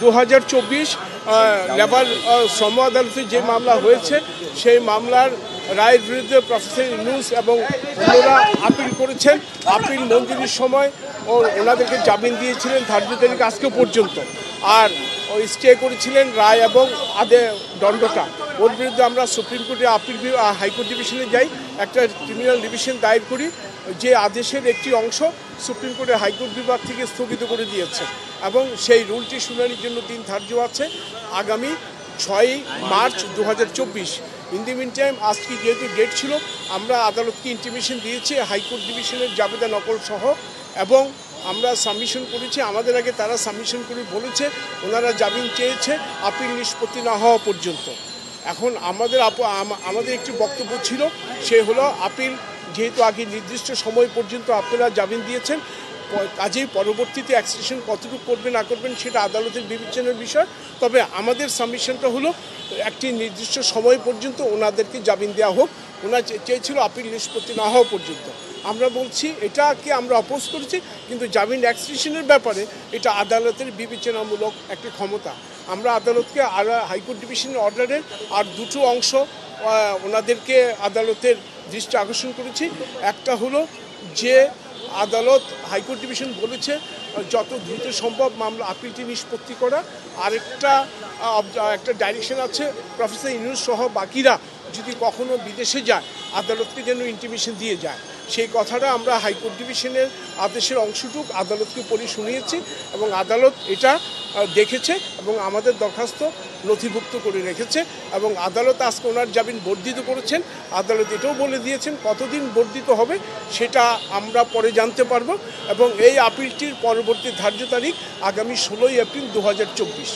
দু হাজার চব্বিশ লেবার শ্রম আদালতে যে মামলা হয়েছে, সেই মামলার রায়ের বিরুদ্ধে প্রফেসর ইউনুস এবং অন্যরা আপিল করেছেন। আপিল মঞ্জুরির সময় ও ওনাদেরকে জামিন দিয়েছিলেন ধার্য তারিখ আজকে পর্যন্ত। আর স্টে করেছিলেন রায় এবং আদে দণ্ডটা। ওর বিরুদ্ধে আমরা সুপ্রিম কোর্টে আপিল হাইকোর্ট ডিভিশনে যাই। একটা ক্রিমিনাল ডিভিশন দায়ের করি। যে আদেশের একটি অংশ সুপ্রিম কোর্টের হাইকোর্ট বিভাগ থেকে স্থগিত করে দিয়েছে এবং সেই রুলটি শুনানির জন্য দিন ধার্য আছে। আগামী ছয়ই মার্চ দু হাজার চব্বিশ। ইন দি মিন টাইম আজকে যেহেতু ডেট ছিল, আমরা আদালতকে ইন্টিমেশন দিয়েছি, হাইকোর্ট ডিভিশনের জাবেদা নকল সহ এবং আমরা সাবমিশন করেছি। আমাদের আগে তারা সাবমিশন করে বলেছে, ওনারা জামিন চেয়েছে, আপিল নিষ্পত্তি না হওয়া পর্যন্ত। এখন আমাদের আমাদের একটি বক্তব্য ছিল, সে হলো আপিল যেহেতু আগে নির্দিষ্ট সময় পর্যন্ত আপনারা জামিন দিয়েছেন কাজেই পরবর্তীতে অ্যাক্সটেশন কতটুকু করবে না করবেন সেটা আদালতের বিবেচনার বিষয়। তবে আমাদের সাবমিশনটা হলো, একটি নির্দিষ্ট সময় পর্যন্ত ওনাদেরকে জামিন দেওয়া হোক। ওনার চেয়েছিল আপিল নিষ্পত্তি না হওয়া পর্যন্ত। আমরা বলছি, এটাকে আমরা অপোজ করেছি, কিন্তু জামিন অ্যাক্সটেশনের ব্যাপারে এটা আদালতের বিবেচনামূলক একটা ক্ষমতা। আমরা আদালতকে আর হাইকোর্ট ডিভিশনের অর্ডারের আর দুটো অংশ ওনাদেরকে আদালতের দৃষ্টি আকর্ষণ করেছি। একটা হলো যে আদালত হাইকোর্ট ডিভিশন বলেছে, যত দ্রুত সম্ভব মামলা আপিলটি নিষ্পত্তি করা। আরেকটা একটা ডাইরেকশন আছে প্রফেসর ইনুস সহ বাকিরা যদি কখনো বিদেশে যায়, আদালতকে যেন ইন্টিমেশন দিয়ে যায়। সেই কথাটা আমরা হাইকোর্ট ডিভিশনের আদেশের অংশটুক আদালতকে পড়ে শুনিয়েছি এবং আদালত এটা দেখেছে এবং আমাদের দরখাস্ত নথিভুক্ত করে রেখেছে এবং আদালত আজকে ওনার জামিন বর্ধিত করেছেন। আদালত এটাও বলে দিয়েছেন কতদিন বর্ধিত হবে সেটা আমরা পরে জানতে পারব এবং এই আপিলটির পরবর্তী ধার্য তারিখ আগামী ষোলোই এপ্রিল দু হাজার চব্বিশ।